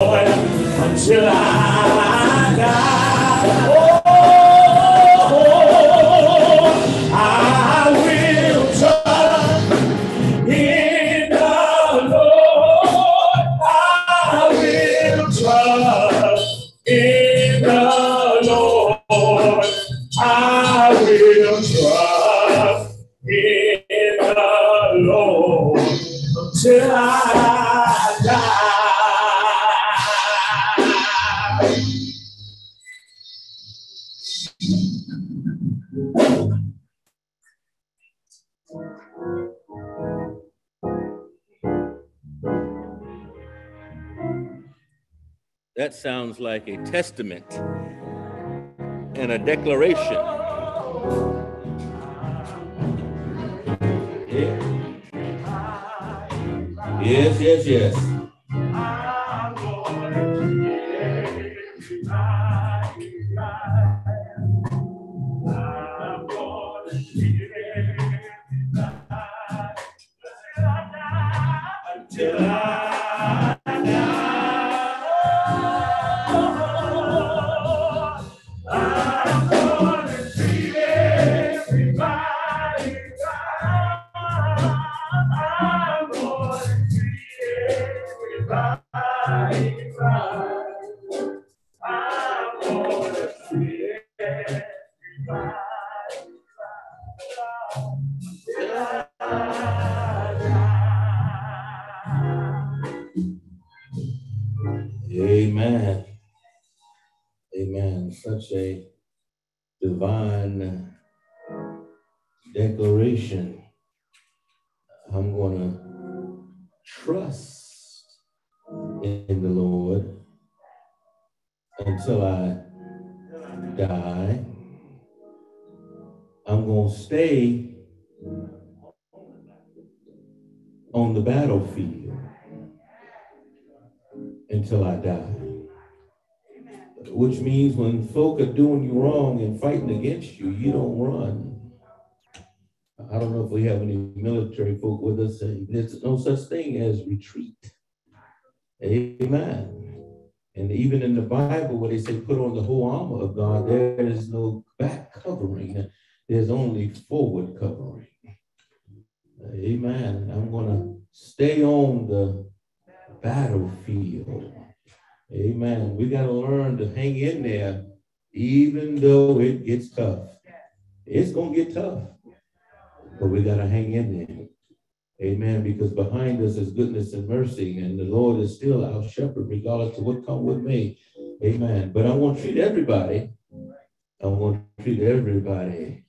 until I die. Oh, sounds like a testament and a declaration. Yes, yes, yes. Amen. Amen. Such a divine declaration. I'm going to trust in the Lord until I die. I'm going to stay on the battlefield until I die. Which means when folk are doing you wrong and fighting against you, you don't run. I don't know if we have any military folk with us. There's no such thing as retreat. Amen. And even in the Bible, where they say put on the whole armor of God, there is no back covering. There's only forward covering. Amen. I'm going to stay on the battlefield. Amen. We got to learn to hang in there, even though it gets tough. It's going to get tough, but we got to hang in there. Amen. Because behind us is goodness and mercy, and the Lord is still our shepherd, regardless of what come with me. Amen. But I want to treat everybody. I want to treat everybody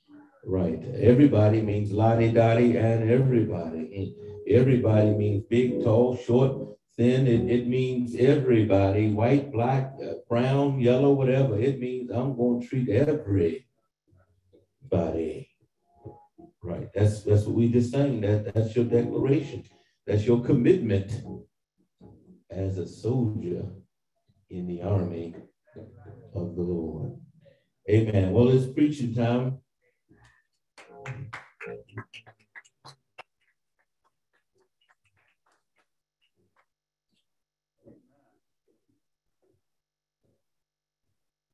right. Everybody means lottie dottie and everybody. Everybody means big, tall, short, thin. It, it means everybody, white, black, uh, brown, yellow, whatever. It means I'm going to treat everybody right. That's that's what we just saying. That that's your declaration. That's your commitment as a soldier in the army of the Lord. Amen. Well, it's preaching time.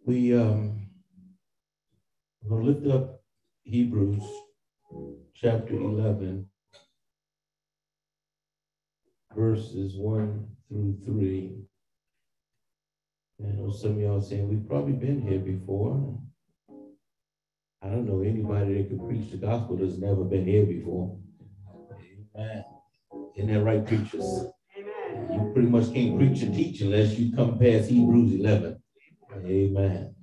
We um we'll lift up Hebrews chapter 11, verses 1 through 3. And I know some of y'all saying we've probably been here before. I don't know anybody that can preach the gospel that's never been here before. Amen. Isn't that right, preachers? You pretty much can't preach and teach unless you come past Hebrews 11. Amen.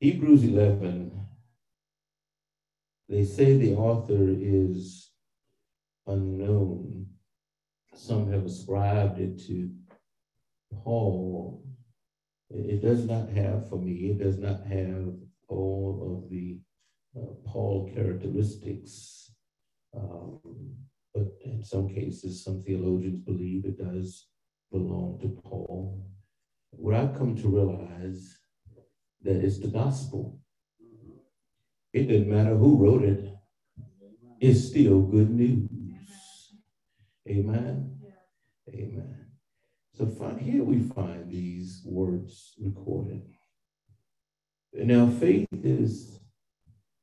Hebrews 11 they say the author is unknown. Some have ascribed it to Paul. It does not have, for me, it does not have all of the uh, Paul characteristics. Um, but in some cases, some theologians believe it does belong to Paul. What I've come to realize that it's the gospel. It doesn't matter who wrote it, it's still good news. Amen. Amen. So fi- here we find these words recorded. And now faith is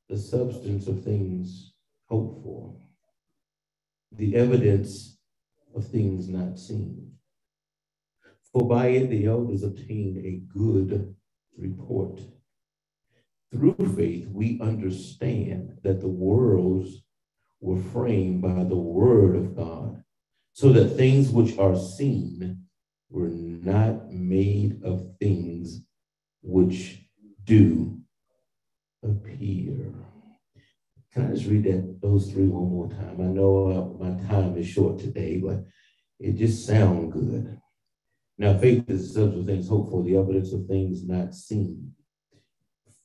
the substance of things hoped for, the evidence of things not seen. For by it the elders obtained a good report. Through faith, we understand that the worlds were framed by the word of God, so that things which are seen were not made of things which do appear. Can I just read that those three one more time? I know uh, my time is short today, but it just sounds good. Now, faith is the substance of things hoped for, the evidence of things not seen.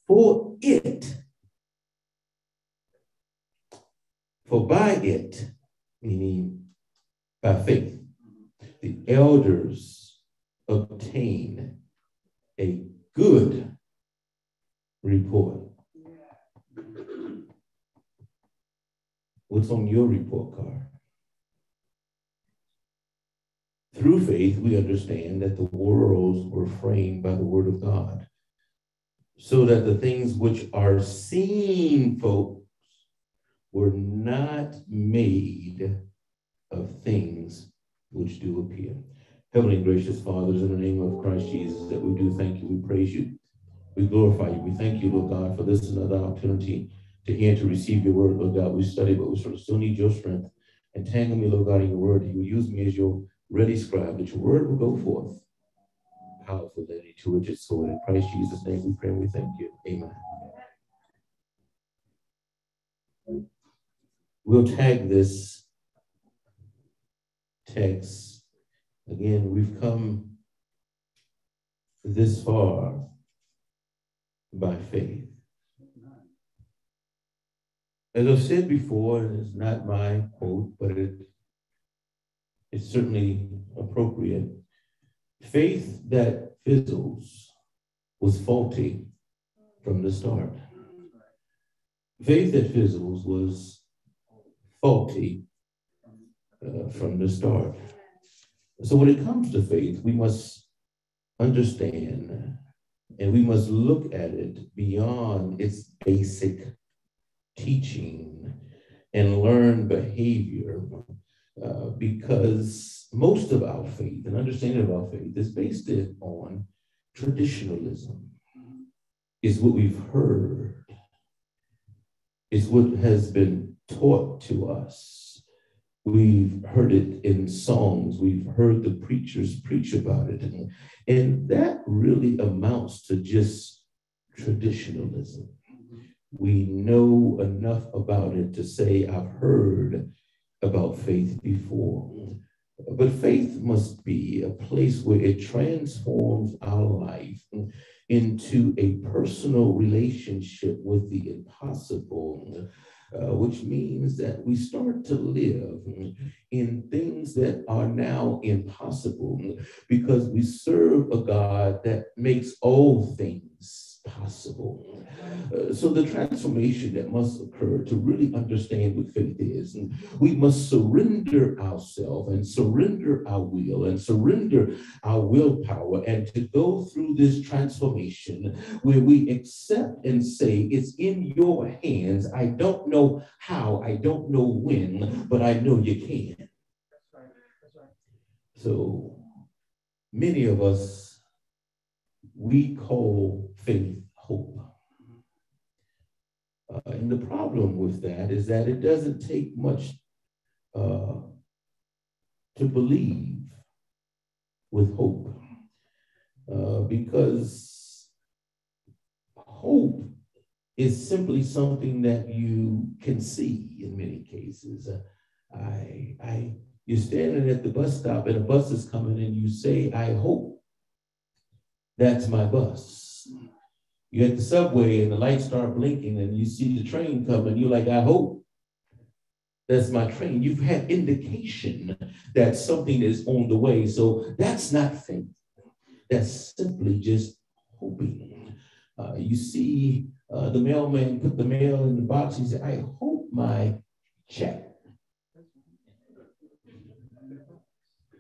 For it, for by it, meaning by faith, the elders obtain a good report. What's on your report card? Through faith, we understand that the worlds were framed by the word of God, so that the things which are seen, folks, were not made of things which do appear. Heavenly gracious fathers, in the name of Christ Jesus, that we do thank you, we praise you, we glorify you. We thank you, Lord God, for this another opportunity to hear and to receive your word, Lord God. We study, but we sort of still need your strength. And tangle me, Lord God, in your word. You use me as your ready scribe, that your word will go forth powerful than a two-edged sword. In Christ Jesus' name we pray and we thank you. Amen. We'll tag this text. Again, we've come this far by faith. As I've said before, and it's not my quote, but it, it's certainly appropriate. Faith that fizzles was faulty from the start. Faith that fizzles was faulty uh, from the start. So when it comes to faith, we must understand and we must look at it beyond its basic teaching and learn behavior uh, because most of our faith and understanding of our faith is based on traditionalism. Is what we've heard is what has been taught to us. We've heard it in songs. We've heard the preachers preach about it. And, and that really amounts to just traditionalism. We know enough about it to say, I've heard about faith before. But faith must be a place where it transforms our life into a personal relationship with the impossible, uh, which means that we start to live in things that are now impossible because we serve a God that makes all things possible. Uh, so the transformation that must occur to really understand what faith is, and we must surrender ourselves and surrender our will and surrender our willpower and to go through this transformation where we accept and say, it's in your hands. I don't know how, I don't know when, but I know you can. So many of us, we call faith hope. Uh, and the problem with that is that it doesn't take much uh, to believe with hope. Uh, because hope is simply something that you can see in many cases. I, I, you're standing at the bus stop and a bus is coming and you say, I hope that's my bus. You're at the subway and the lights start blinking and you see the train coming. You're like, I hope that's my train. You've had indication that something is on the way. So that's not faith. That's simply just hoping. Uh, you see uh, the mailman put the mail in the box. He said, I hope my check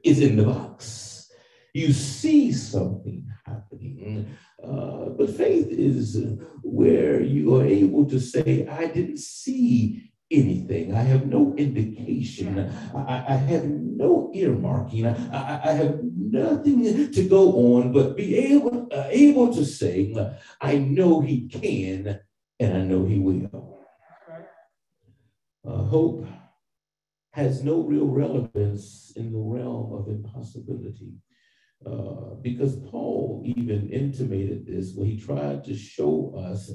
is in the box. You see something happening. Uh, but faith is where you are able to say, I didn't see anything. I have no indication. I, I have no earmarking. I, I, have nothing to go on, but be able, uh, able to say, I know he can and I know he will. Uh, hope has no real relevance in the realm of impossibility. Uh, because Paul even intimated this when he tried to show us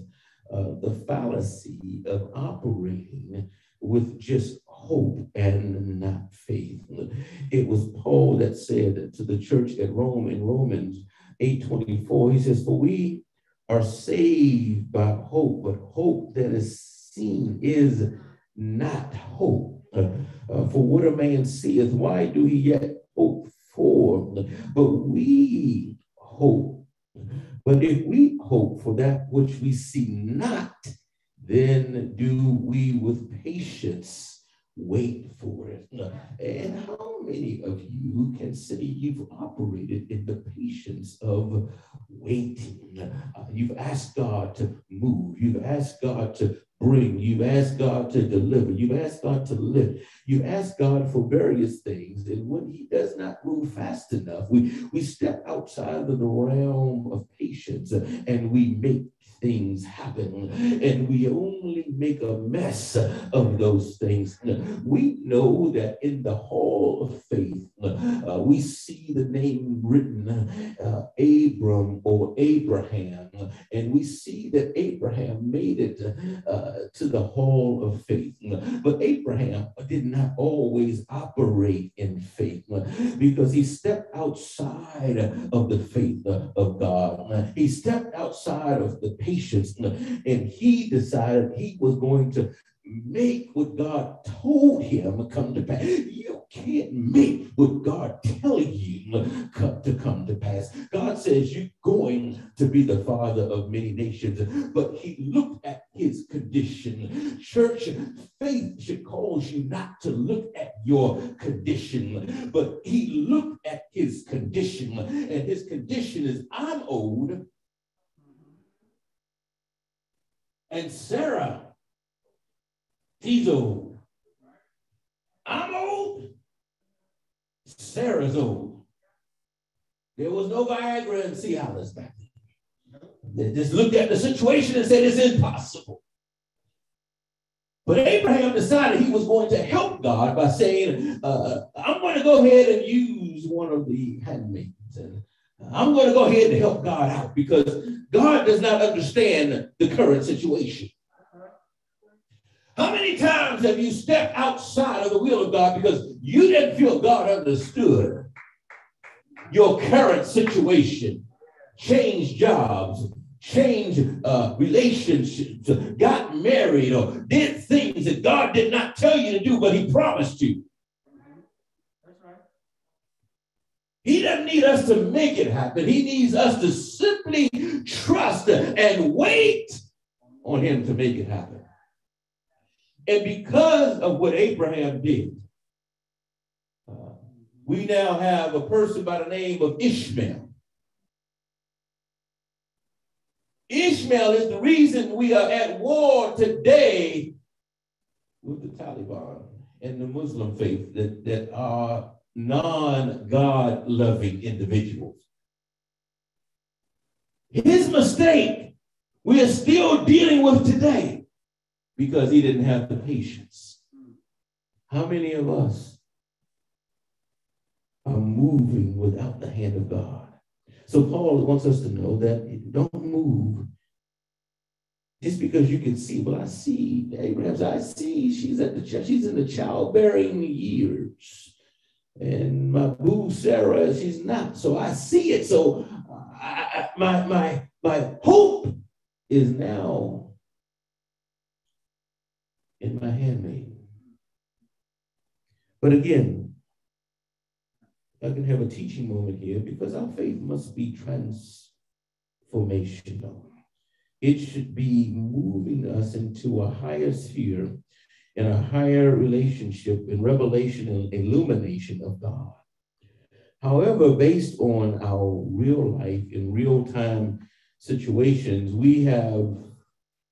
uh, the fallacy of operating with just hope and not faith. It was Paul that said to the church at Rome in Romans 8:24, he says, For we are saved by hope, but hope that is seen is not hope. Uh, for what a man seeth, why do he yet But we hope. But if we hope for that which we see not, then do we with patience wait for it. And how many of you can say you've operated in the patience of waiting? Uh, you've asked God to move, you've asked God to bring, you've asked God to deliver, you've asked God to lift, you ask God for various things. And when He does not move fast enough, we, we step outside of the realm of patience and we make things happen and we only make a mess of those things. We know that in the hall of faith, uh, we see the name written uh, Abram or Abraham, and we see that Abraham made it uh, to the hall of faith. But Abraham did not always operate in faith because he stepped outside of the faith of God. He stepped outside of the patience and he decided he was going to make what God told him come to pass. You can't make what God tells you to come to pass. God says you're going to be the father of many nations, but he looked at his condition. Church, faith should cause you not to look at your condition, but he looked at his condition, and his condition is I'm old. And Sarah He's old. I'm old. Sarah's old. There was no Viagra and Cialis back then. They just looked at the situation and said it's impossible. But Abraham decided he was going to help God by saying, uh, I'm going to go ahead and use one of the handmaids. And I'm going to go ahead and help God out because God does not understand the current situation. How many times have you stepped outside of the will of God because you didn't feel God understood your current situation? Change jobs, change uh, relationships, got married, or did things that God did not tell you to do, but He promised you. He doesn't need us to make it happen. He needs us to simply trust and wait on Him to make it happen. And because of what Abraham did, uh, we now have a person by the name of Ishmael. Ishmael is the reason we are at war today with the Taliban and the Muslim faith that, that are non God loving individuals. His mistake we are still dealing with today because he didn't have the patience. How many of us are moving without the hand of God? So Paul wants us to know that don't move just because you can see. Well, I see Abraham's. I see she's at the she's in the childbearing years, and my boo Sarah, she's not. So I see it. So I, my my my hope is now in my handmaid. But again, I can have a teaching moment here because our faith must be transformational. It should be moving us into a higher sphere and a higher relationship and revelation and illumination of God. However, based on our real life in real time situations, we have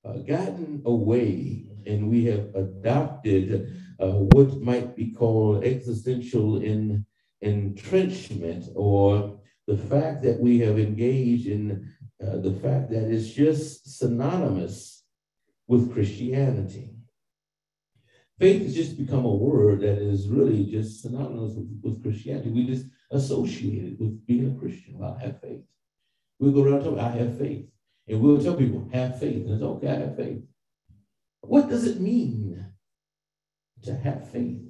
uh, gotten away and we have adopted uh, what might be called existential in, entrenchment or the fact that we have engaged in uh, the fact that it's just synonymous with Christianity. Faith has just become a word that is really just synonymous with, with Christianity. We just associate it with being a Christian. Well, I have faith. We'll go around talking, I have faith. And we'll tell people, have faith. And it's okay, I have faith. What does it mean to have faith?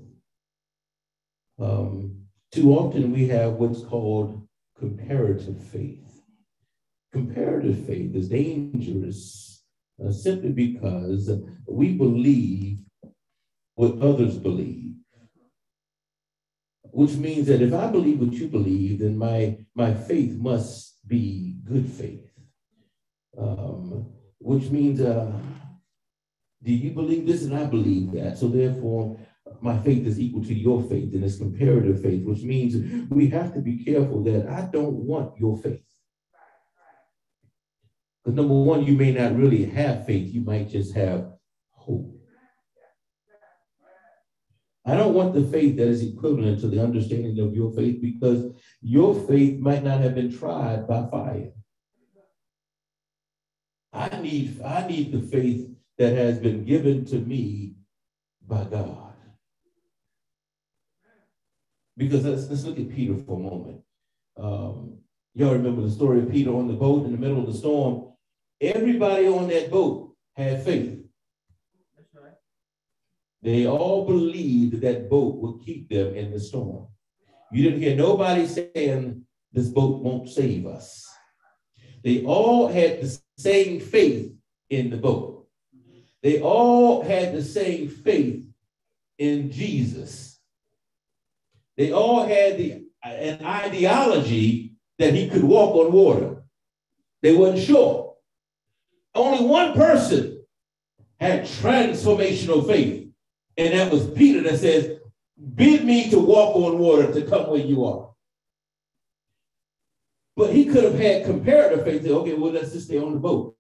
Um, too often we have what's called comparative faith. Comparative faith is dangerous uh, simply because we believe what others believe. Which means that if I believe what you believe, then my, my faith must be good faith. Um, which means, uh, do you believe this and I believe that? So therefore, my faith is equal to your faith and it's comparative faith, which means we have to be careful that I don't want your faith. Because number one, you may not really have faith, you might just have hope. I don't want the faith that is equivalent to the understanding of your faith because your faith might not have been tried by fire. I need, I need the faith that has been given to me by God. Because let's, let's look at Peter for a moment. Um, y'all remember the story of Peter on the boat in the middle of the storm. Everybody on that boat had faith. They all believed that boat would keep them in the storm. You didn't hear nobody saying this boat won't save us. They all had the same faith in the boat. They all had the same faith in Jesus. They all had the, an ideology that he could walk on water. They weren't sure. Only one person had transformational faith, and that was Peter that says, Bid me to walk on water to come where you are. But he could have had comparative faith. Say, okay, well, let's just stay on the boat.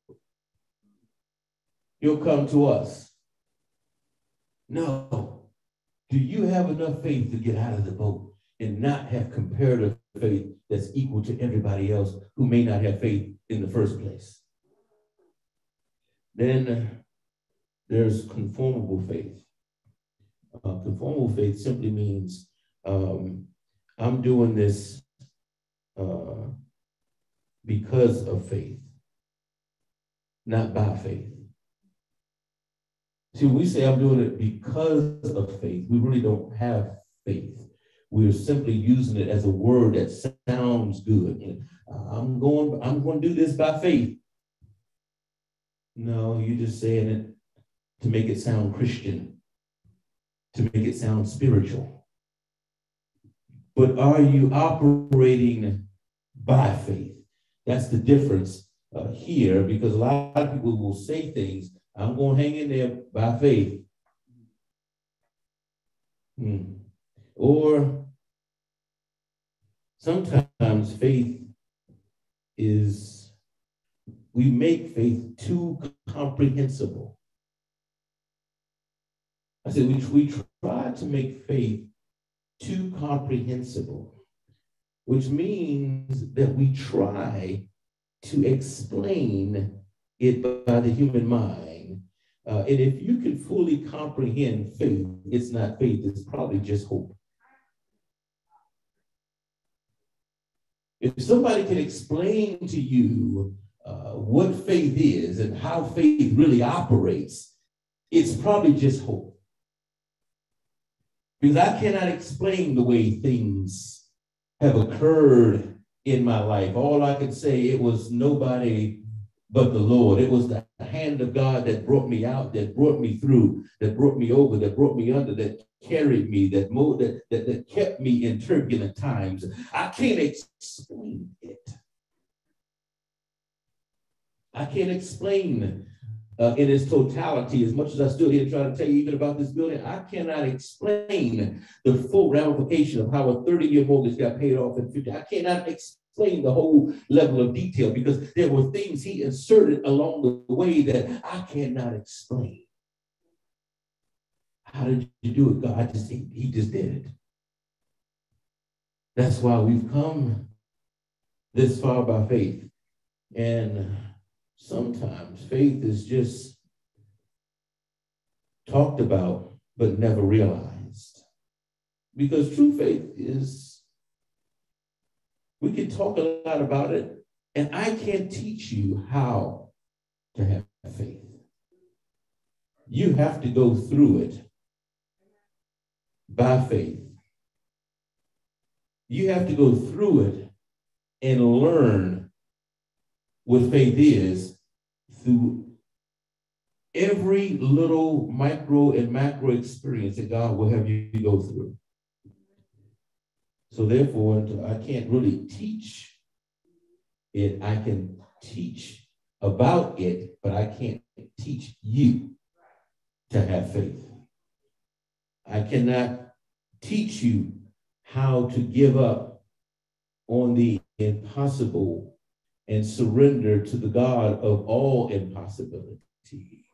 You'll come to us. No. Do you have enough faith to get out of the boat and not have comparative faith that's equal to everybody else who may not have faith in the first place? Then there's conformable faith. Uh, conformable faith simply means um, I'm doing this uh, because of faith, not by faith. See, we say I'm doing it because of faith, we really don't have faith. We're simply using it as a word that sounds good. I'm going, I'm going to do this by faith. No, you're just saying it to make it sound Christian, to make it sound spiritual. But are you operating by faith? That's the difference uh, here because a lot of people will say things, I'm going to hang in there by faith. Hmm. Or sometimes faith is, we make faith too comprehensible. I said, we, we try to make faith too comprehensible which means that we try to explain it by the human mind. Uh, and if you can fully comprehend faith, it's not faith, it's probably just hope. If somebody can explain to you uh, what faith is and how faith really operates, it's probably just hope. Because I cannot explain the way things have occurred in my life. All I could say, it was nobody but the Lord. It was the hand of God that brought me out, that brought me through, that brought me over, that brought me under, that carried me, that moved, that, that, that kept me in turbulent times. I can't explain it. I can't explain uh, in its totality. As much as I stood here trying to tell you even about this building, I cannot explain the full ramification of how a 30-year mortgage got paid off in 50. I cannot explain the whole level of detail because there were things he inserted along the way that I cannot explain. How did you do it, God? Just, he, he just did it. That's why we've come this far by faith. And sometimes faith is just talked about but never realized. Because true faith is, we can talk a lot about it, and I can't teach you how to have faith. You have to go through it by faith. You have to go through it and learn what faith is through every little micro and macro experience that God will have you go through. So therefore, I can't really teach it. I can teach about it, but I can't teach you to have faith. I cannot teach you how to give up on the impossible and surrender to the God of all impossibility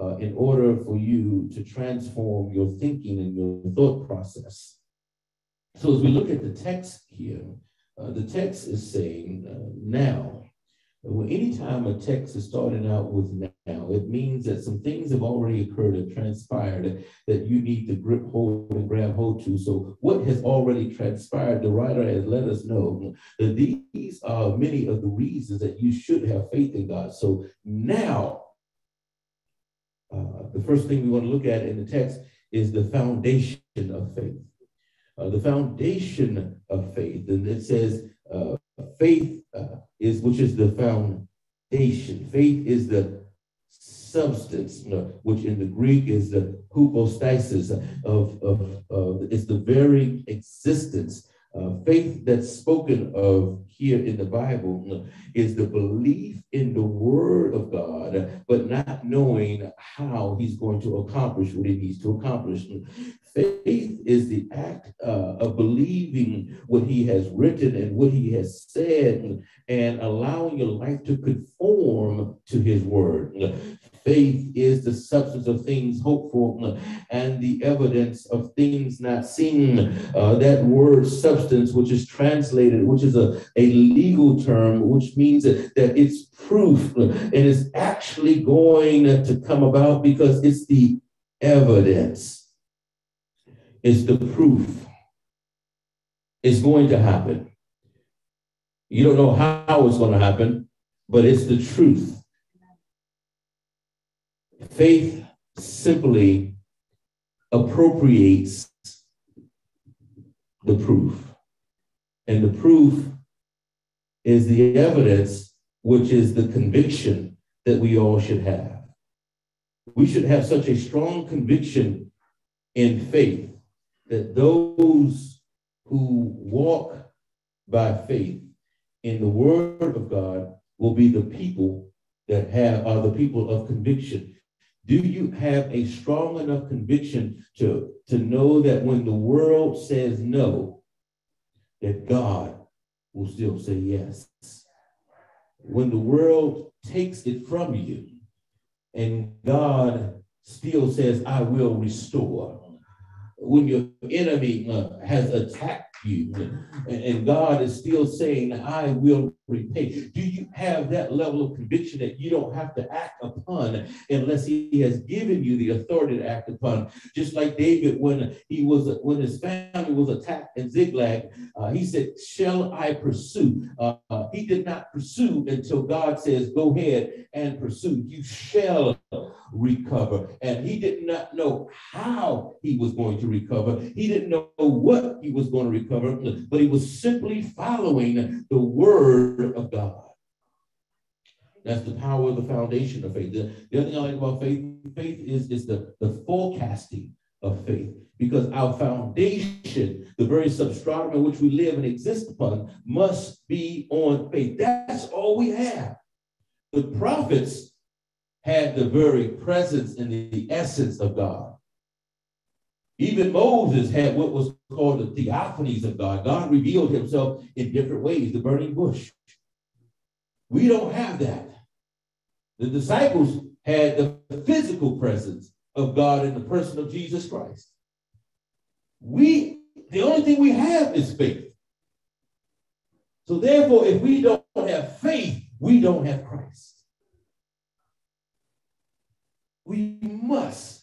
uh, in order for you to transform your thinking and your thought process. So as we look at the text here, uh, the text is saying uh, now well, anytime a text is starting out with now, it means that some things have already occurred and transpired that you need to grip hold and grab hold to. So, what has already transpired, the writer has let us know that these are many of the reasons that you should have faith in God. So, now, uh, the first thing we want to look at in the text is the foundation of faith. Uh, the foundation of faith, and it says, uh, faith uh, is which is the foundation. Faith is the substance, which in the Greek is the hypostasis of, of, of it's the very existence. Uh, faith that's spoken of here in the Bible is the belief in the word of God, but not knowing how he's going to accomplish what he needs to accomplish. Faith is the act uh, of believing what he has written and what he has said and allowing your life to conform to his word. Faith is the substance of things hoped for and the evidence of things not seen. Uh, that word substance, which is translated, which is a, a legal term, which means that, that it's proof and it's actually going to come about because it's the evidence is the proof. It's going to happen. You don't know how it's going to happen, but it's the truth. Faith simply appropriates the proof. And the proof is the evidence, which is the conviction that we all should have. We should have such a strong conviction in faith that those who walk by faith in the word of God will be the people that have are the people of conviction. Do you have a strong enough conviction to, to know that when the world says no, that God will still say yes? When the world takes it from you and God still says, I will restore when your enemy uh, has attacked you and, and God is still saying, I will repay. Do you have that level of conviction that you don't have to act upon unless he has given you the authority to act upon? Just like David, when he was when his family was attacked in Ziklag, uh, he said, Shall I pursue? Uh, he did not pursue until God says, Go ahead and pursue. You shall recover. And he did not know how he was going to recover. He didn't know what he was going to recover, but he was simply following the word of God. That's the power of the foundation of faith. The, the other thing I like about faith, faith is, is the, the forecasting of faith. Because our foundation, the very substratum in which we live and exist upon, must be on faith. That's all we have. The prophets had the very presence and the essence of God. Even Moses had what was called the theophanies of God. God revealed himself in different ways, the burning bush. We don't have that. The disciples had the physical presence of God in the person of Jesus Christ. We, the only thing we have is faith. So therefore, if we don't have faith, we don't have Christ. We must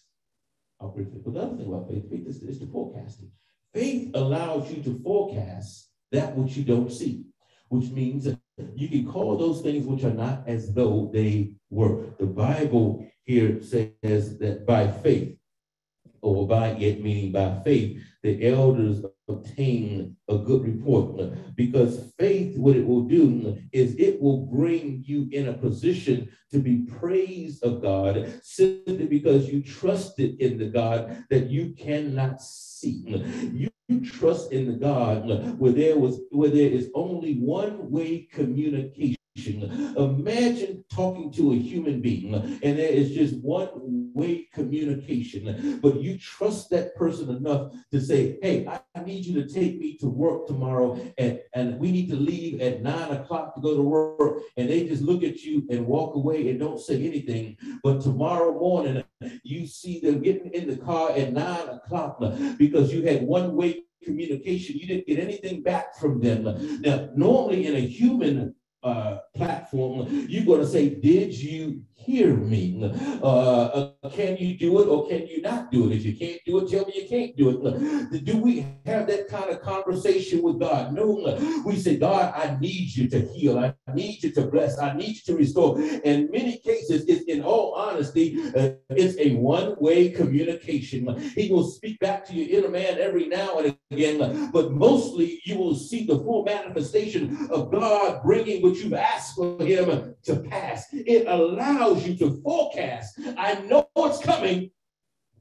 faith. But the other thing about faith, faith is, is the forecasting. Faith allows you to forecast that which you don't see, which means that you can call those things which are not as though they were. The Bible here says that by faith, or by it meaning by faith, the elders obtain a good report. Because faith, what it will do is it will bring you in a position to be praised of God simply because you trusted in the God that you cannot see. You you trust in the God where there was where there is only one way communication Imagine talking to a human being and there is just one way communication, but you trust that person enough to say, Hey, I need you to take me to work tomorrow, and, and we need to leave at nine o'clock to go to work. And they just look at you and walk away and don't say anything. But tomorrow morning, you see them getting in the car at nine o'clock because you had one way communication. You didn't get anything back from them. Now, normally in a human uh, platform, you're going to say, Did you hear me? Uh, uh, can you do it or can you not do it? If you can't do it, tell me you can't do it. Do we have that kind of conversation with God? No. We say, God, I need you to heal. I need you to bless. I need you to restore. In many cases, it's in all honesty, uh, it's a one-way communication. He will speak back to your inner man every now and again, but mostly you will see the full manifestation of God bringing what you've asked for him to pass. It allows you to forecast. I know it's coming,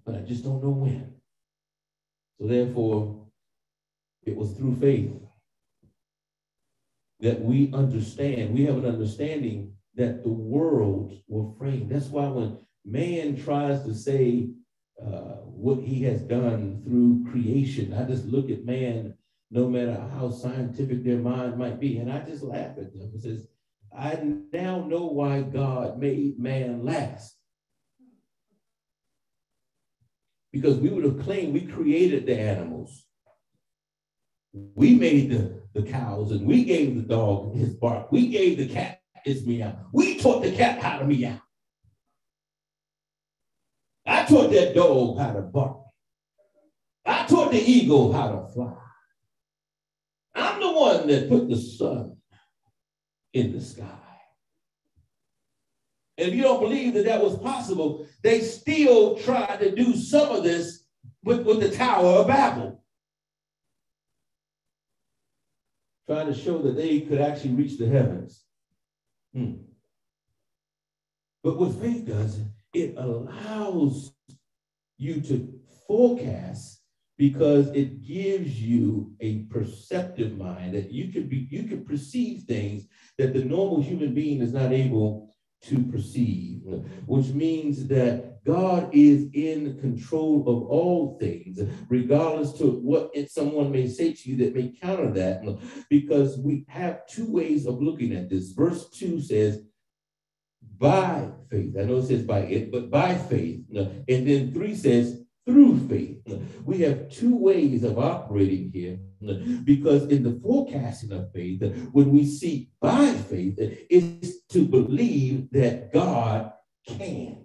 but I just don't know when. So therefore, it was through faith that we understand, we have an understanding that the worlds were framed. That's why when man tries to say uh, what he has done through creation, I just look at man, no matter how scientific their mind might be, and I just laugh at them. It says, I now know why God made man last. Because we would have claimed we created the animals. We made the, the cows and we gave the dog his bark. We gave the cat his meow. We taught the cat how to meow. I taught that dog how to bark. I taught the eagle how to fly. I'm the one that put the sun in the sky. And if you don't believe that that was possible, they still tried to do some of this with, with the Tower of Babel. Trying to show that they could actually reach the heavens. Hmm. But what faith does, it allows you to forecast because it gives you a perceptive mind that you can be you can perceive things that the normal human being is not able to perceive which means that god is in control of all things regardless to what someone may say to you that may counter that because we have two ways of looking at this. Verse 2 says by faith. I know it says by it but by faith. And then 3 says through faith. We have two ways of operating here because in the forecasting of faith, when we see by faith, it's to believe that God can.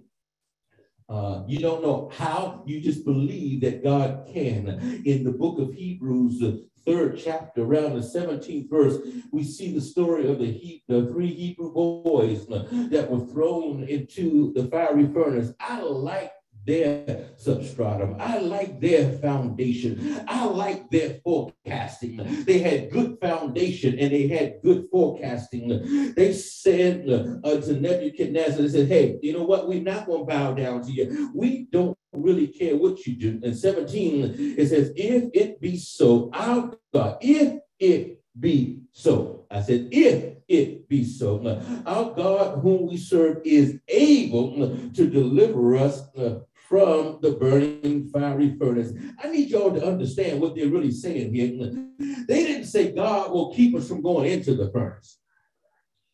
Uh, you don't know how, you just believe that God can. In the book of Hebrews, the third chapter, around the 17th verse, we see the story of the, he- the three Hebrew boys that were thrown into the fiery furnace. I like their substratum. I like their foundation. I like their forecasting. They had good foundation and they had good forecasting. They said uh, to Nebuchadnezzar, they said, hey, you know what? We're not going to bow down to you. We don't really care what you do. In 17, it says, if it be so, our God, if it be so. I said, if it be so. Our God, whom we serve, is able to deliver us uh, from the burning fiery furnace. I need y'all to understand what they're really saying here. They didn't say God will keep us from going into the furnace.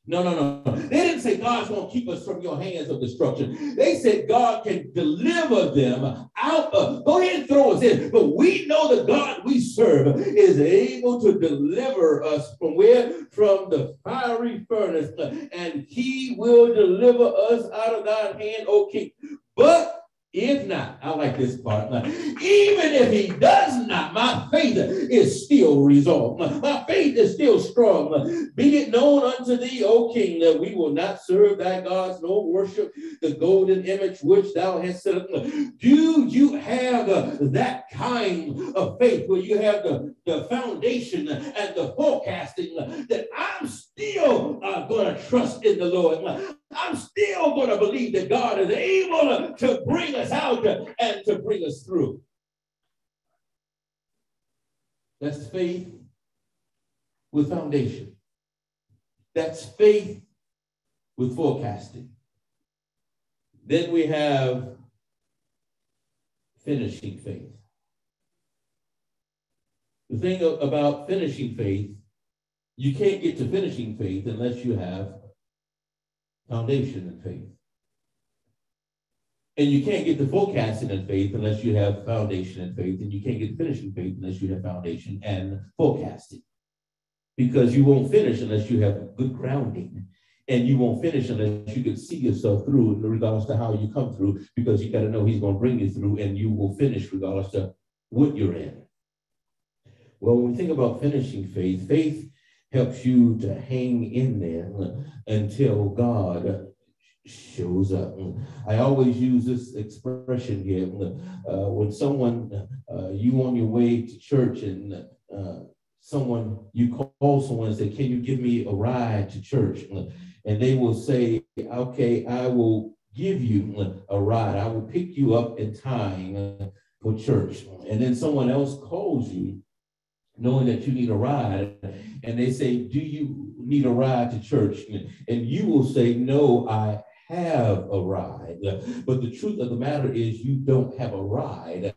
No, no, no. They didn't say God's going to keep us from your hands of destruction. They said God can deliver them out of. Go ahead and throw us in. But we know the God we serve is able to deliver us from where? From the fiery furnace. And he will deliver us out of thy hand, O king. But if not, I like this part. Even if he does not, my faith is still resolved. My faith is still strong. Be it known unto thee, O king, that we will not serve thy gods nor worship the golden image which thou hast set up. Do you have that kind of faith where you have the, the foundation and the forecasting that I'm still uh, going to trust in the Lord? I'm still going to believe that God is able to bring us out and to bring us through. That's faith with foundation. That's faith with forecasting. Then we have finishing faith. The thing about finishing faith, you can't get to finishing faith unless you have foundation in faith. And you can't get the forecasting in faith unless you have foundation in faith, and you can't get finishing faith unless you have foundation and forecasting. Because you won't finish unless you have good grounding. And you won't finish unless you can see yourself through in regards to how you come through, because you got to know he's going to bring you through, and you will finish regardless to what you're in. Well, when we think about finishing faith, faith helps you to hang in there until God shows up. I always use this expression here uh, when someone, uh, you on your way to church and uh, someone, you call someone and say, Can you give me a ride to church? And they will say, Okay, I will give you a ride. I will pick you up in time for church. And then someone else calls you knowing that you need a ride, and they say, Do you need a ride to church? And you will say, No, I have a ride. But the truth of the matter is, you don't have a ride.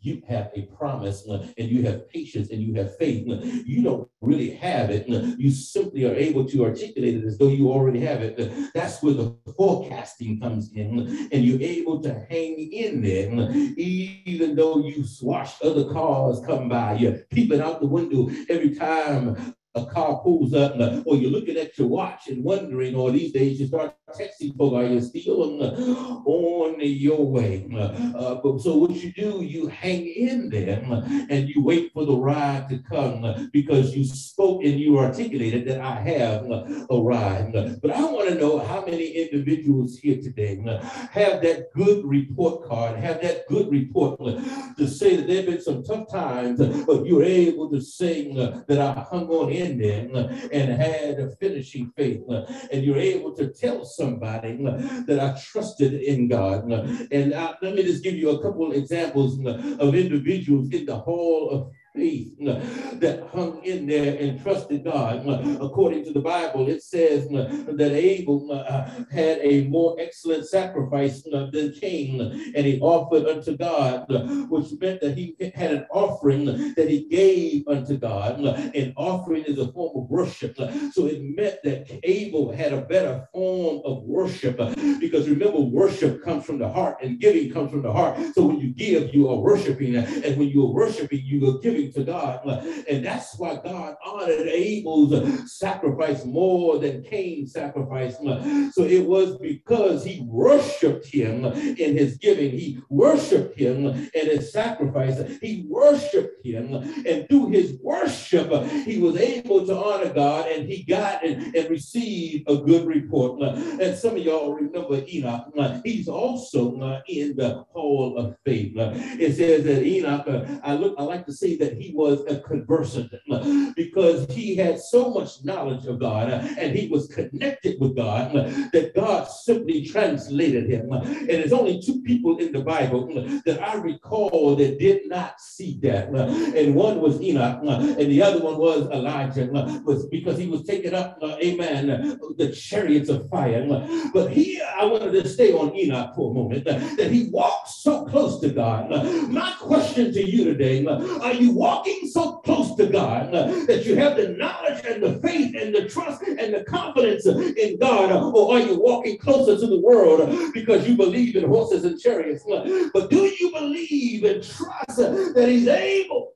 You have a promise uh, and you have patience and you have faith. Uh, you don't really have it. Uh, you simply are able to articulate it as though you already have it. That's where the forecasting comes in, and you're able to hang in there, even though you watch other cars come by. You're peeping out the window every time a car pulls up, or you're looking at your watch and wondering, or these days you start texting folks, are you still on, your way? Uh, so what you do, you hang in there uh, and you wait for the ride to come uh, because you spoke and you articulated that I have uh, a ride. But I want to know how many individuals here today have that good report card, have that good report to say that there have been some tough times, but you're able to say that I hung on in there and had a finishing faith. And you're able to tell somebody that I trusted in God. And I, let me just give you a couple examples of individuals in the hall of faith uh, that hung in there and trusted God. Uh, according to the Bible, it says uh, that Abel uh, had a more excellent sacrifice than Cain, and he offered unto God, which meant that he had an offering that he gave unto God. An offering is a form of worship. So it meant that Abel had a better form of worship because remember, worship comes from the heart and giving comes from the heart. So when you give, you are worshiping, and when you are worshiping, you are giving to God. And that's why God honored Abel's sacrifice more than Cain's sacrifice. So it was because he worshiped him in his giving, he worshiped him in his sacrifice, he worshiped him, and through his worship, he was able to honor God and he got and, and received a good report. And some of y'all remember Enoch, he's also in the hall of faith. It says that Enoch, I look, I like to say that that he was a conversant because he had so much knowledge of God and he was connected with God that God simply translated him. And there's only two people in the Bible that I recall that did not see that. And one was Enoch, and the other one was Elijah, was because he was taken up, uh, amen, the chariots of fire. But here I wanted to stay on Enoch for a moment, that he walked so close to God. My question to you today, are you walking so close to God that you have the knowledge and the faith and the trust and the confidence in God, or are you walking closer to the world because you believe in horses and chariots? But do you believe and trust that He's able?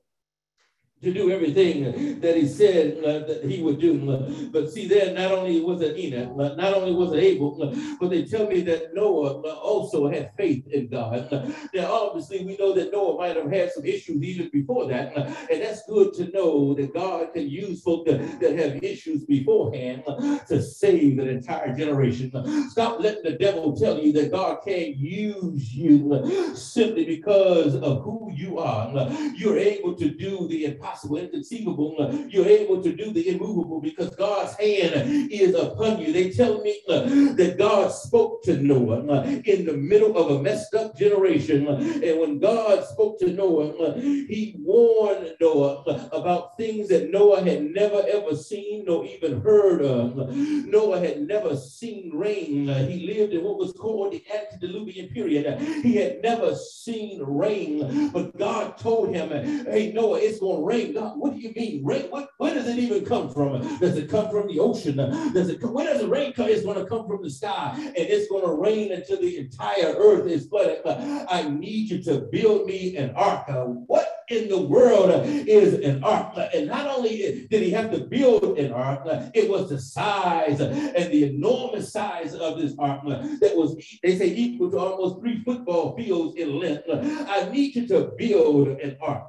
To do everything that he said uh, that he would do. But see, there not only was it Enoch, uh, not only was it Abel, uh, but they tell me that Noah uh, also had faith in God. Now, obviously, we know that Noah might have had some issues even before that, and that's good to know that God can use folk that, that have issues beforehand to save an entire generation. Stop letting the devil tell you that God can't use you simply because of who you are. You're able to do the impossible, inconceivable. Uh, You're able to do the immovable because God's hand is upon you. They tell me uh, that God spoke to Noah uh, in the middle of a messed up generation. And when God spoke to Noah, he warned Noah about things that Noah had never ever seen nor even heard of. Noah had never seen rain. He lived in what was called the antediluvian period. He had never seen rain, but God told him, Hey, Noah, it's going to rain. God, what do you mean? Rain? What, where does it even come from? Does it come from the ocean? Does it come? Where does the rain come? It's going to come from the sky and it's going to rain until the entire earth is flooded. I need you to build me an ark. Uh, What in the world is an ark? Uh, and not only did he have to build an ark, uh, it was the size and the enormous size of this ark uh, that was, they say, equal to almost three football fields in length. I need you to build an ark.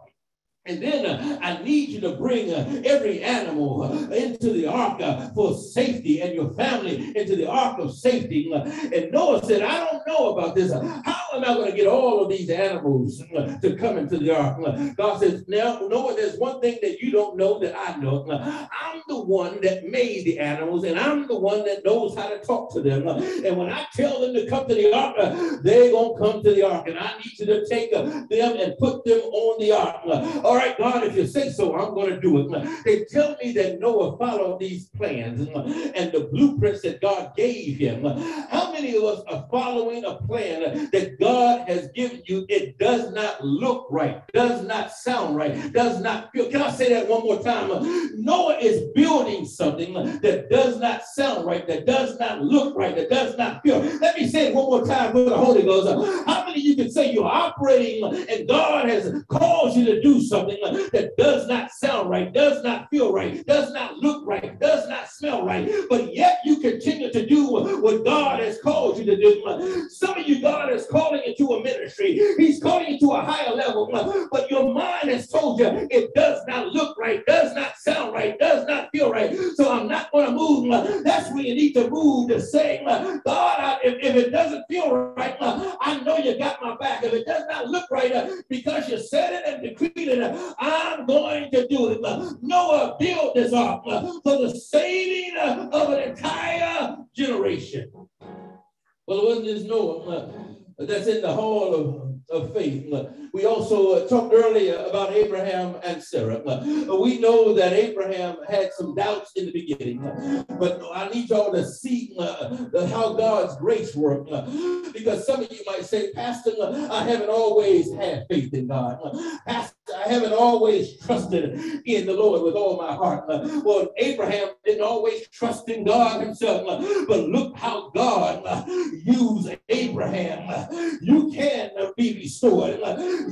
And then uh, I need you to bring uh, every animal uh, into the ark uh, for safety and your family into the ark of safety. Uh, And Noah said, I don't know about this. How am I going to get all of these animals uh, to come into the ark? Uh, God says, now, Noah, there's one thing that you don't know that I know. Uh, I'm the one that made the animals, and I'm the one that knows how to talk to them. And when I tell them to come to the ark, they're going to come to the ark. And I need you to take them and put them on the ark. All right, God, if you say so, I'm going to do it. They tell me that Noah followed these plans and the blueprints that God gave him. How many of us are following a plan uh, God has given you? It does not look right, does not sound right, does not feel. Can I say that one more time? Uh, Noah is building something that does not sound right, that does not look right, that does not feel. Let me say it one more time for the Holy Ghost. Uh, How many of you can say you're operating and God has caused you to do something that does not sound right, does not feel right, does not look right, does not smell right, but yet you continue to do what God has called you to do. Some of you, God is calling you to a ministry. He's calling you to a higher level, but your mind has told you it does not look right, does not sound right, does not feel right. So I'm not going to move. That's where you need to move to say, God, if, if it doesn't feel right, I know you got my back. If it does not look right, because you said it and decreed it, I'm going to do it. Noah built this ark for the saving of an entire generation. Well, it wasn't just Noah that's in the hall of, of faith. We also uh, talked earlier about Abraham and Sarah. Uh, We know that Abraham had some doubts in the beginning, but I need y'all to see uh, how God's grace worked. Because some of you might say, Pastor, I haven't always had faith in God. Pastor, I haven't always trusted in the Lord with all my heart. Well, Abraham didn't always trust in God himself, but look how God used Abraham. You can be restored.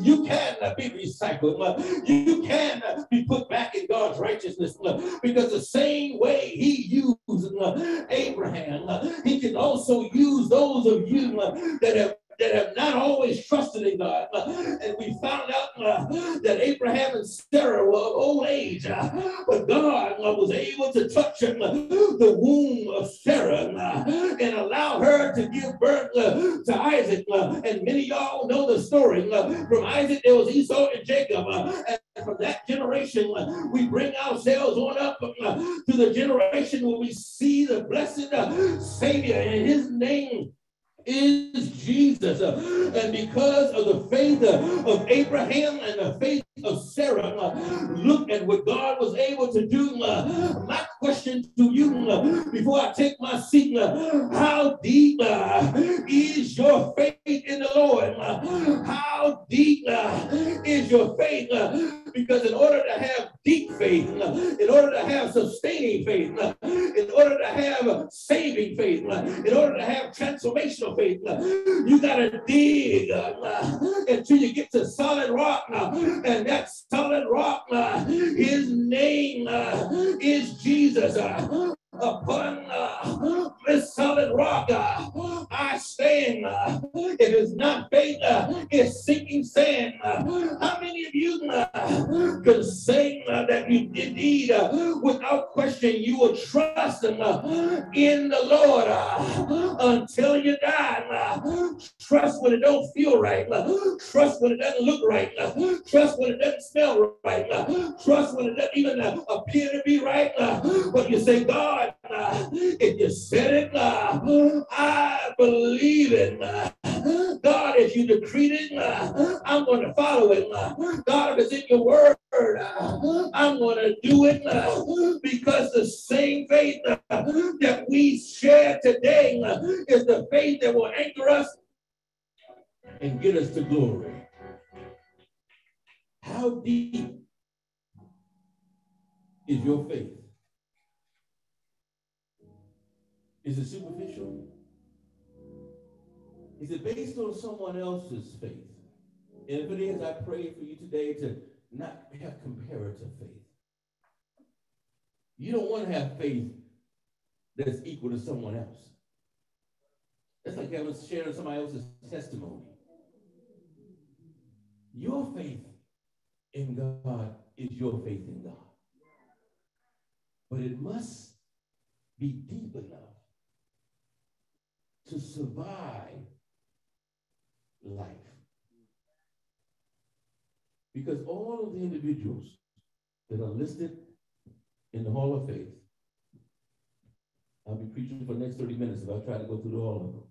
You can be recycled. You can be put back in God's righteousness because the same way he used Abraham, he can also use those of you that have that have not always trusted in God. And we found out uh, that Abraham and Sarah were of old age, uh, but God uh, was able to touch uh, the womb of Sarah and allow her to give birth to Isaac. And many y'all know the story. From Isaac, there was Esau and Jacob. And from that generation, we bring ourselves on up to the generation where we see the blessed Savior and his name is Jesus. And because of the faith of Abraham and the faith of Sarah, look at what God was able to do. My question to you before I take my seat, how deep uh, is your faith in the Lord? How deep uh, your faith? Uh, Because in order to have deep faith, uh, in order to have sustaining faith, uh, in order to have saving faith, uh, in order to have transformational faith, uh, you got to dig uh, until you get to solid rock. And that solid rock, his name is Jesus. Upon uh, this solid rock, uh, I stand. uh, it's not faith, uh, it's sinking sand. Uh, How many of you uh, can say that you indeed, without question, you will trust in, the Lord until you die? Trust when it don't feel right. Trust when it doesn't look right. Trust when it doesn't smell right. Trust when it doesn't even appear to be right. But you say, God, if you said it, uh, I believe it. God, if you decreed it, uh, I'm going to follow it. God, if it's in your word, uh, I'm going to do it because the same faith that we share today is the faith that will anchor us and get us to glory. How deep is your faith? Is it superficial? Is it based on someone else's faith? And if it is, I pray for you today to not have comparative faith. You don't want to have faith that's equal to someone else. That's like having sharing somebody else's testimony. Your faith in God is your faith in God. But it must be deep enough to survive life. Because all of the individuals that are listed in the Hall of Faith, I'll be preaching for the next 30 minutes if I try to go through all of them.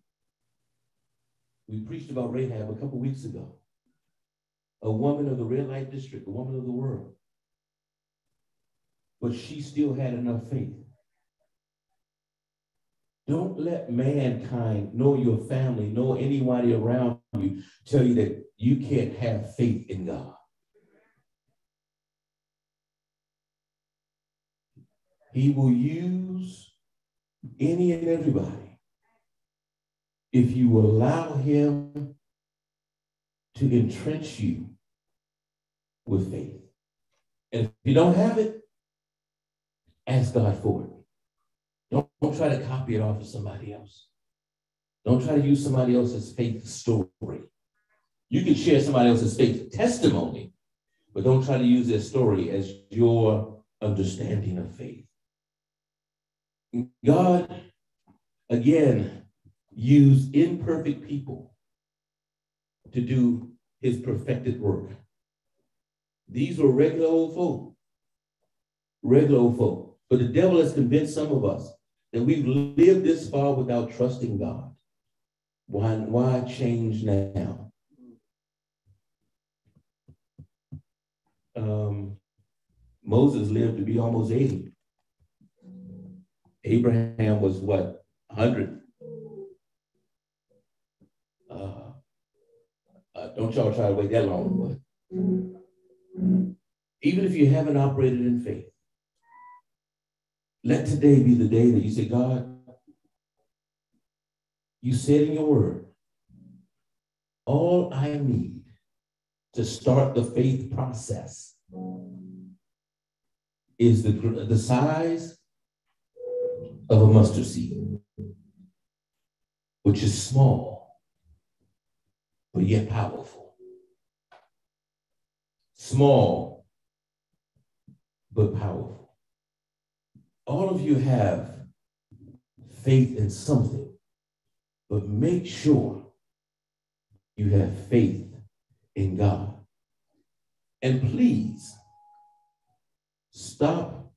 We preached about Rahab a couple weeks ago. A woman of the red light district, a woman of the world. But she still had enough faith. Don't let mankind, nor your family, nor anybody around you tell you that you can't have faith in God. He will use any and everybody if you allow him to entrench you with faith. And if you don't have it, ask God for it. Don't, try to copy it off of somebody else. Don't try to use somebody else's faith story. You can share somebody else's faith testimony, but don't try to use their story as your understanding of faith. God, again, used imperfect people to do his perfected work. These were regular old folk. Regular old folk. But the devil has convinced some of us that we've lived this far without trusting God. Why, why change now? Um, Moses lived to be almost 80. Abraham was what, 100? Uh, uh, don't y'all try to wait that long, but even if you haven't operated in faith, let today be the day that you say, God, you said in your word, all I need to start the faith process is the, the size of a mustard seed, which is small, but yet powerful. Small, but powerful. All of you have faith in something, but make sure you have faith in God. And please stop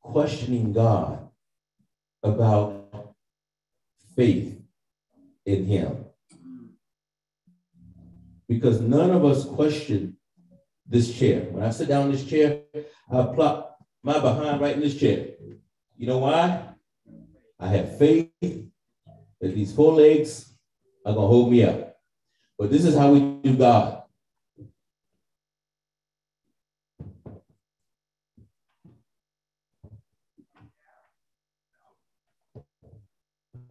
questioning God about faith in Him. Because none of us question this chair. When I sit down in this chair, I plop my behind right in this chair. You know why? I have faith that these four legs are going to hold me up. But this is how we do God.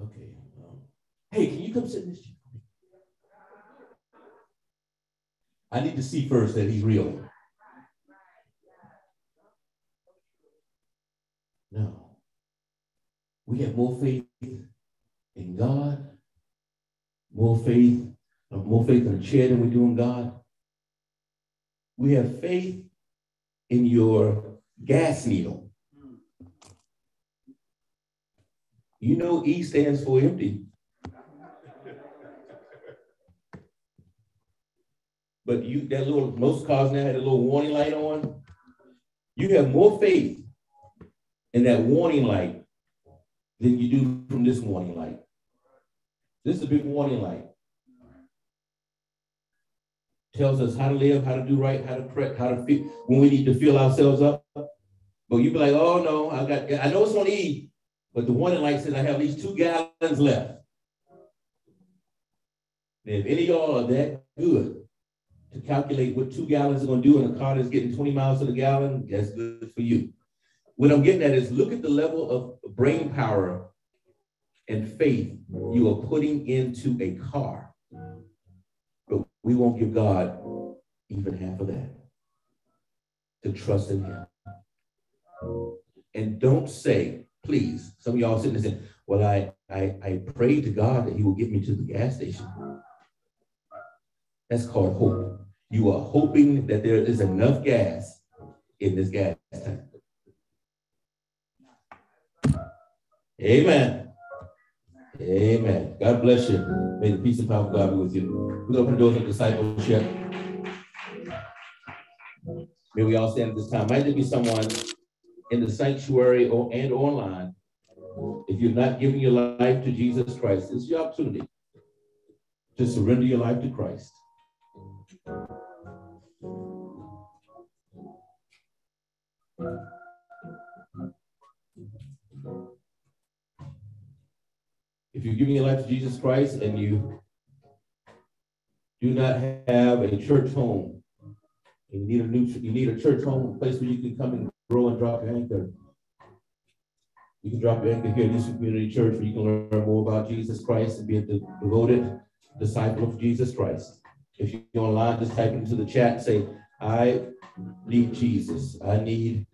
Okay. um, hey, can you come sit in this chair? I need to see first that he's real. No. We have more faith in God, more faith, uh, more faith in the chair than we do in God. We have faith in your gas needle. You know, E stands for empty. But you, that little, most cars now had a little warning light on. You have more faith in that warning light than you do from this warning light. This is a big warning light. Tells us how to live, how to do right, how to correct, how to feel when we need to fill ourselves up. But you be like, oh no, I got I know it's on E, but the warning light says I have at least two gallons left. And if any of y'all are that good to calculate what two gallons are going to do in a car that's getting 20 miles to the gallon, that's good for you. What I'm getting at is look at the level of brain power and faith you are putting into a car. But we won't give God even half of that to trust in Him. And don't say, please, some of y'all sitting there saying, well, I, I, I prayed to God that He will get me to the gas station. That's called hope. You are hoping that there is enough gas in this gas tank. Amen. Amen. God bless you. May the peace and power of God be with you. We're going to open the doors of discipleship. May we all stand at this time. Might there be someone in the sanctuary or and online? If you're not giving your life to Jesus Christ, it's your opportunity to surrender your life to Christ. If you're giving your life to Jesus Christ and you do not have a church home, you need a new, you need a church home, a place where you can come and grow and drop your anchor. You can drop your anchor here at this community church where you can learn more about Jesus Christ and be a de- devoted disciple of Jesus Christ. If you're online, just type into the chat say, I need Jesus. I need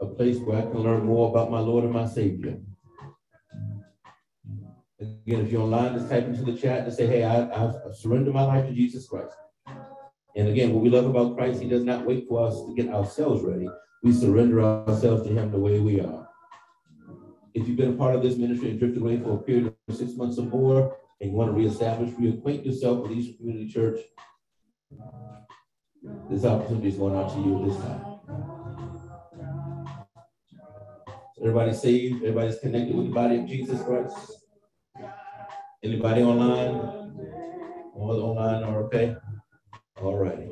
a place where I can learn more about my Lord and my Savior. Again, if you're online, just type into the chat and say, hey, I, I surrender my life to Jesus Christ. And again, what we love about Christ, he does not wait for us to get ourselves ready. We surrender ourselves to him the way we are. If you've been a part of this ministry and drifted away for a period of six months or more, and you want to reestablish, reacquaint yourself with Eastern Community Church, this opportunity is going out to you this time. Everybody's saved, everybody's connected with the body of Jesus Christ. Anybody online? All online are okay? All righty.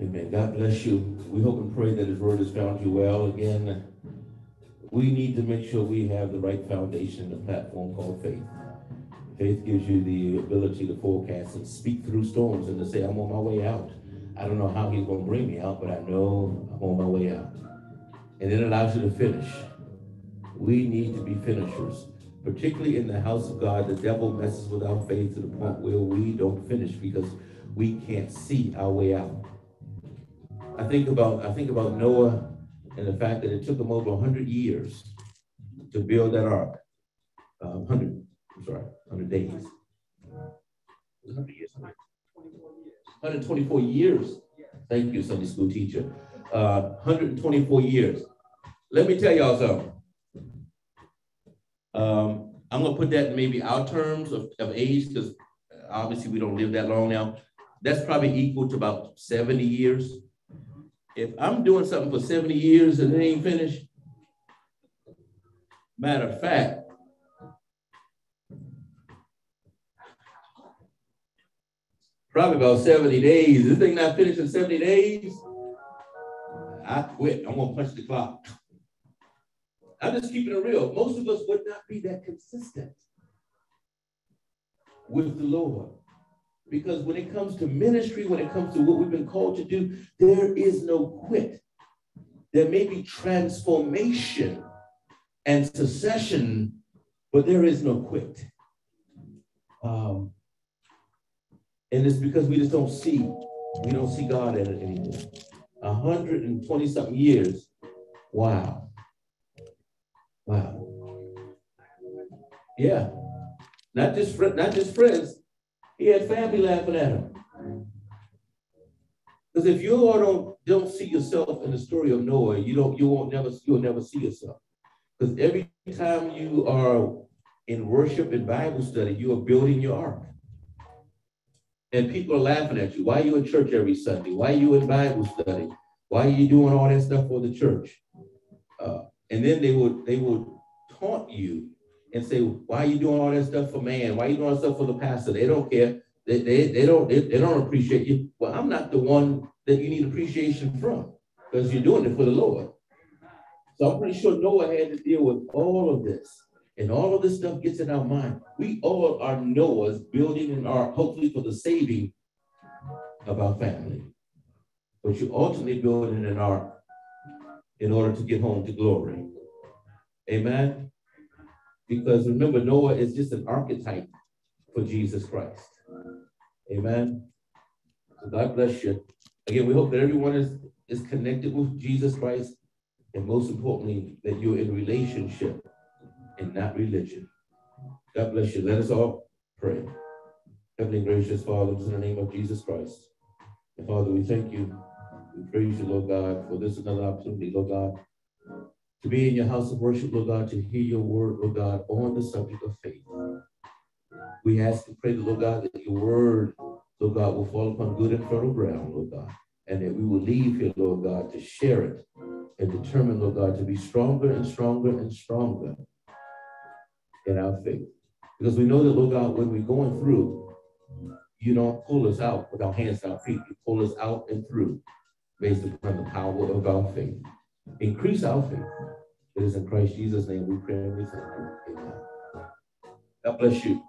Amen. God bless you. We hope and pray that His word has found you well. Again, we need to make sure we have the right foundation, the platform called faith. Faith gives you the ability to forecast and speak through storms and to say, I'm on my way out. I don't know how He's going to bring me out, but I know I'm on my way out. And it allows you to finish. We need to be finishers, particularly in the house of God. The devil messes with our faith to the point where we don't finish because we can't see our way out. I think about I think about Noah and the fact that it took them over 100 years to build that ark. Uh, 100, I'm sorry, 100 days. 100 years? 124 years Thank you, Sunday school teacher. Uh, 124 years. Let me tell y'all something. Um, I'm gonna put that in maybe our terms of, of age, because obviously we don't live that long now. That's probably equal to about 70 years. If I'm doing something for 70 years and it ain't finished, matter of fact, probably about 70 days. This thing not finished in 70 days. I quit. I'm gonna punch the clock. I'm just keeping it real. Most of us would not be that consistent with the Lord. Because when it comes to ministry, when it comes to what we've been called to do, there is no quit. There may be transformation and secession, but there is no quit. Um, and it's because we just don't see, we don't see God in it anymore. 120 something years. Wow. Wow. Yeah. Not just not just friends. He had family laughing at him. Because if you don't don't see yourself in the story of Noah, you don't you won't never you'll never see yourself. Because every time you are in worship and Bible study, you are building your ark. And people are laughing at you. Why are you in church every Sunday? Why are you in Bible study? Why are you doing all that stuff for the church? Uh, and then they would they would taunt you and say, why are you doing all that stuff for man? Why are you doing stuff for the pastor? They don't care. They, they, they don't they, they don't appreciate you. Well, I'm not the one that you need appreciation from because you're doing it for the Lord. So I'm pretty sure Noah had to deal with all of this. And all of this stuff gets in our mind. We all are Noahs building in our, hopefully for the saving of our family. But you ultimately building an ark in order to get home to glory. Amen. Because remember, Noah is just an archetype for Jesus Christ. Amen. So God bless you. Again, we hope that everyone is, is connected with Jesus Christ, and most importantly, that you're in relationship and not religion. God bless you. Let us all pray. Heavenly gracious Father, in the name of Jesus Christ. And Father, we thank you. We praise you, Lord God, for this another opportunity, Lord God, to be in your house of worship, Lord God, to hear your word, Lord God, on the subject of faith. We ask and pray, Lord God, that your word, Lord God, will fall upon good and fertile ground, Lord God, and that we will leave here, Lord God, to share it and determine, Lord God, to be stronger and stronger and stronger in our faith. Because we know that, Lord God, when we're going through, you don't pull us out with our hands and our feet. You pull us out and through based upon the power of our faith. Increase our faith. It is in Christ Jesus' name we pray you. Amen. God bless you.